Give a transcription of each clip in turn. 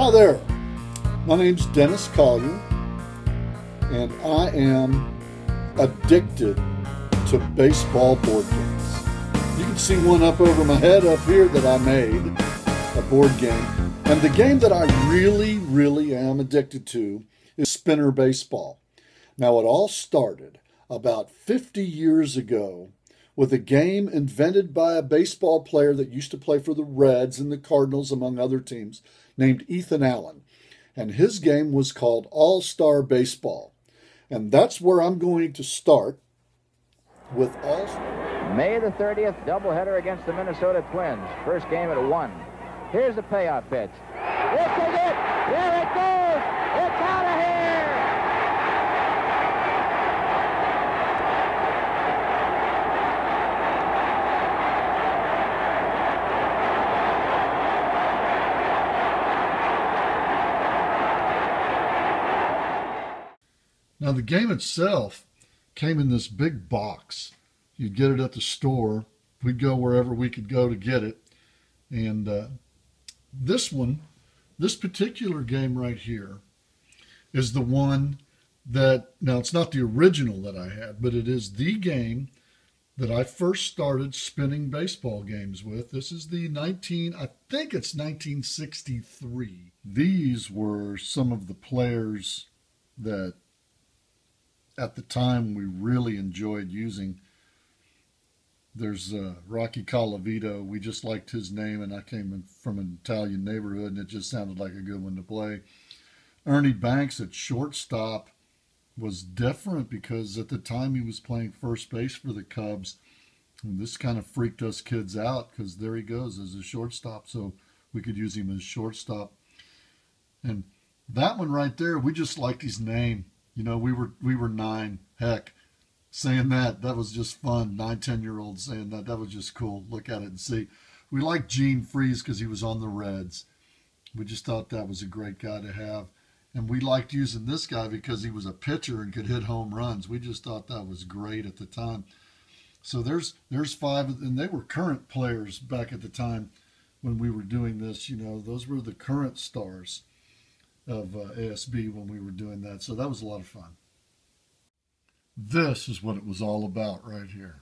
Hi there. My name's Dennis Collier, and I am addicted to baseball board games. You can see one up over my head up here that I made, a board game. And the game that I really, really am addicted to is spinner baseball. Now, it all started about 50 years ago with a game invented by a baseball player that used to play for the Reds and the Cardinals, among other teams, named Ethan Allen. And his game was called All Star Baseball. And that's where I'm going to start with All May the 30th, doubleheader against the Minnesota Twins. First game at 1. Here's the payoff pitch. This is it! There it goes! It's out of here! Now, the game itself came in this big box. You'd get it at the store. We'd go wherever we could go to get it. And uh, this one, this particular game right here, is the one that, now it's not the original that I had, but it is the game that I first started spinning baseball games with. This is the 19, I think it's 1963. These were some of the players that at the time we really enjoyed using. There's uh, Rocky Colavito. We just liked his name, and I came from an Italian neighborhood, and it just sounded like a good one to play. Ernie Banks at shortstop was different because at the time he was playing first base for the Cubs. And this kind of freaked us kids out because there he goes as a shortstop, so we could use him as shortstop. And that one right there, we just liked his name. You know, we were we were nine. Heck, saying that that was just fun. Nine, ten year olds saying that that was just cool. Look at it and see. We liked Gene Freese because he was on the Reds. We just thought that was a great guy to have. And we liked using this guy because he was a pitcher and could hit home runs. We just thought that was great at the time. So there's there's five, and they were current players back at the time when we were doing this. You know, those were the current stars of uh, ASB when we were doing that. So that was a lot of fun. This is what it was all about right here.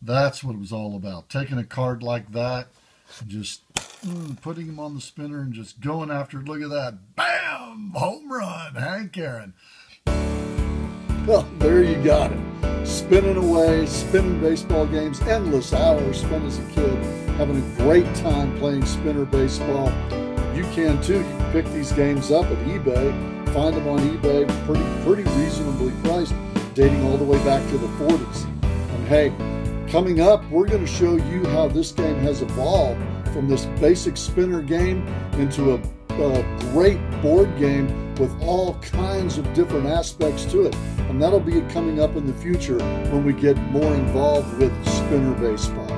That's what it was all about. Taking a card like that, just mm, putting him on the spinner and just going after it. Look at that. Bam! Home run. Hank Aaron. Well, there you got it. Spinning away, spinning baseball games, endless hours spent as a kid, having a great time playing spinner baseball you can too. You can pick these games up at eBay, find them on eBay, pretty pretty reasonably priced, dating all the way back to the 40s. And hey, coming up, we're going to show you how this game has evolved from this basic spinner game into a, a great board game with all kinds of different aspects to it. And that'll be coming up in the future when we get more involved with spinner baseball.